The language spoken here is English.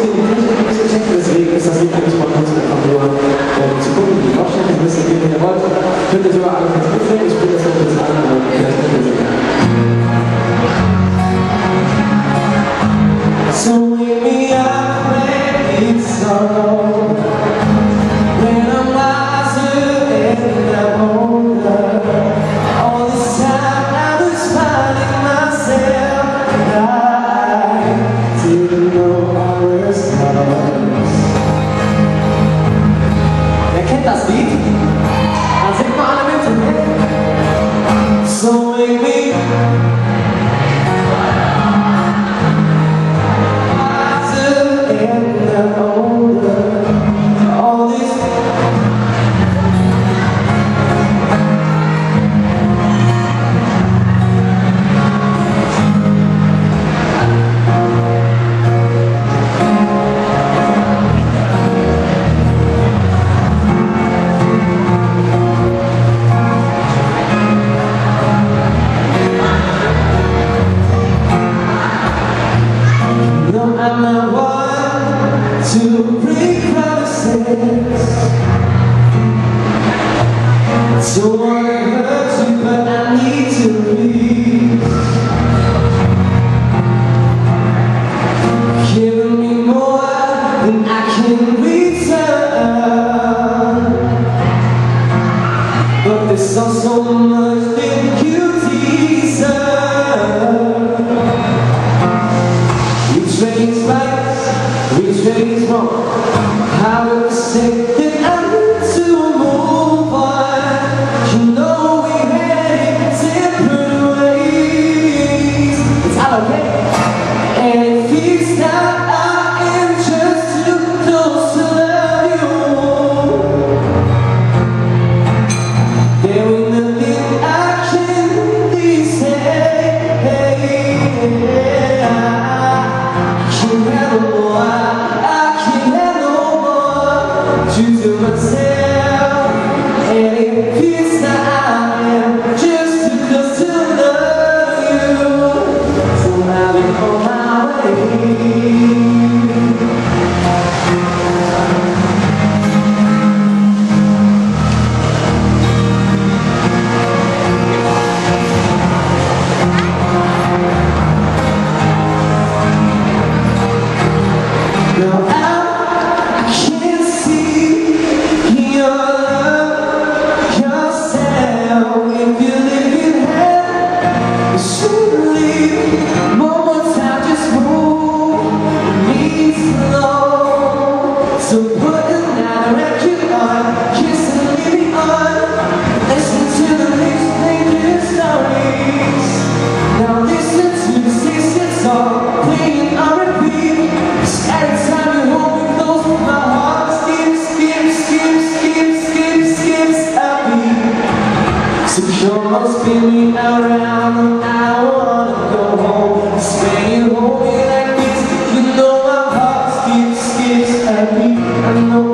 esse concurso que você tinha que. Holy saw so much that you deserve Which way is right, which way is wrong How to say Doors spinning around and I wanna go home like this You know my heart skips, skips I know